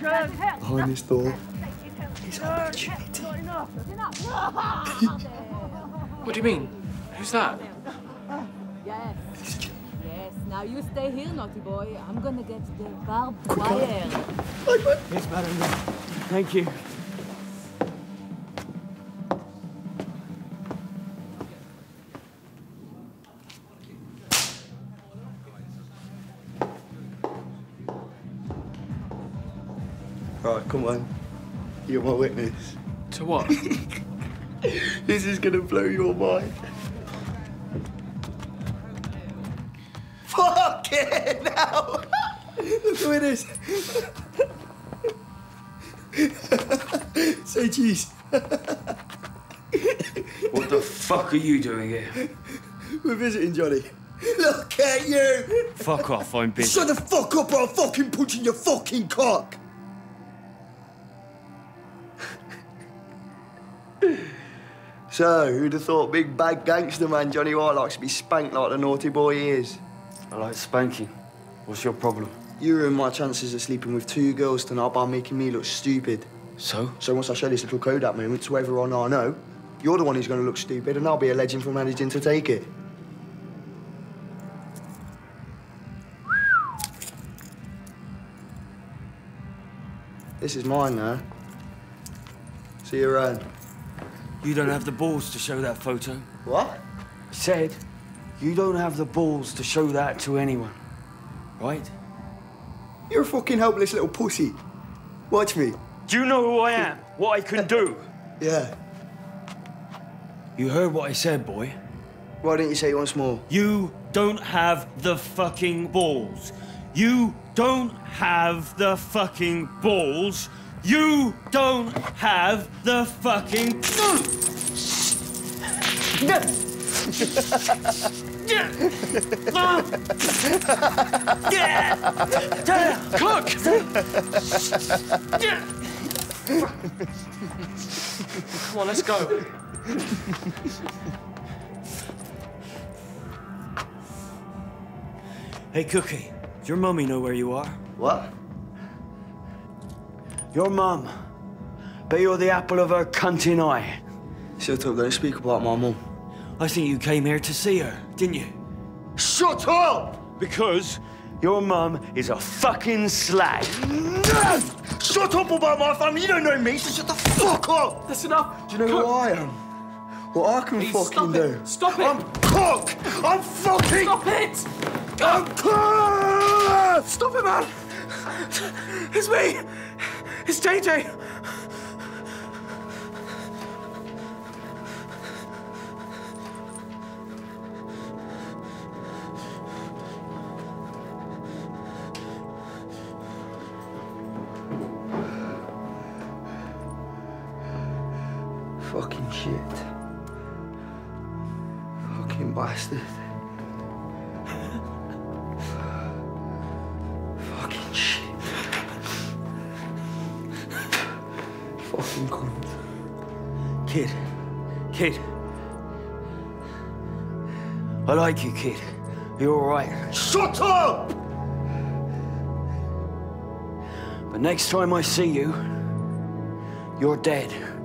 Behind this door is opportunity. What do you mean? Who's that? Yes. Yes. Now you stay here, naughty boy. I'm gonna get the barbed wire. Yes, madam. Thank you. Right, come on. You're my witness. To what? This is gonna blow your mind. Fuck it now! Look at this. Say cheese. What the fuck are you doing here? We're visiting Johnny. Look at you! Fuck off, I'm busy. Shut the fuck up or I'll fucking punch in your fucking cock! So, who'd have thought big bad gangster man Johnny White likes to be spanked like the naughty boy he is? I like spanking. What's your problem? You ruined my chances of sleeping with two girls tonight by making me look stupid. So? So once I show this little Kodak moment to everyone I know, you're the one who's going to look stupid and I'll be a legend for managing to take it. This is mine now. See you around. You don't have the balls to show that photo. What? I said, you don't have the balls to show that to anyone. Right? You're a fucking helpless little pussy. Watch me. Do you know who I am? What I can do? Yeah. You heard what I said, boy. Why didn't you say it once more? You don't have the fucking balls. You don't have the fucking balls. You don't have the fucking. Cook! Come on, let's go. Hey, Cookie, does your mummy know where you are? What? Your mum. But you're the apple of her cunting eye. Shut up, don't speak about my mum. I think you came here to see her, didn't you? Shut up! Because your mum is a fucking slag. No! Shut up about my family. You don't know me, so shut the fuck up. That's enough. Do you know Cook. who I am? What I can Please, fucking stop do. it. Stop it. I'm cook. I'm fucking. Stop it! I'm cook. Stop it, man! It's me! It's JJ! Fucking shit. Fucking bastard. Fucking. Kid, kid. I like you, kid. You're all right. Shut up! But next time I see you, you're dead.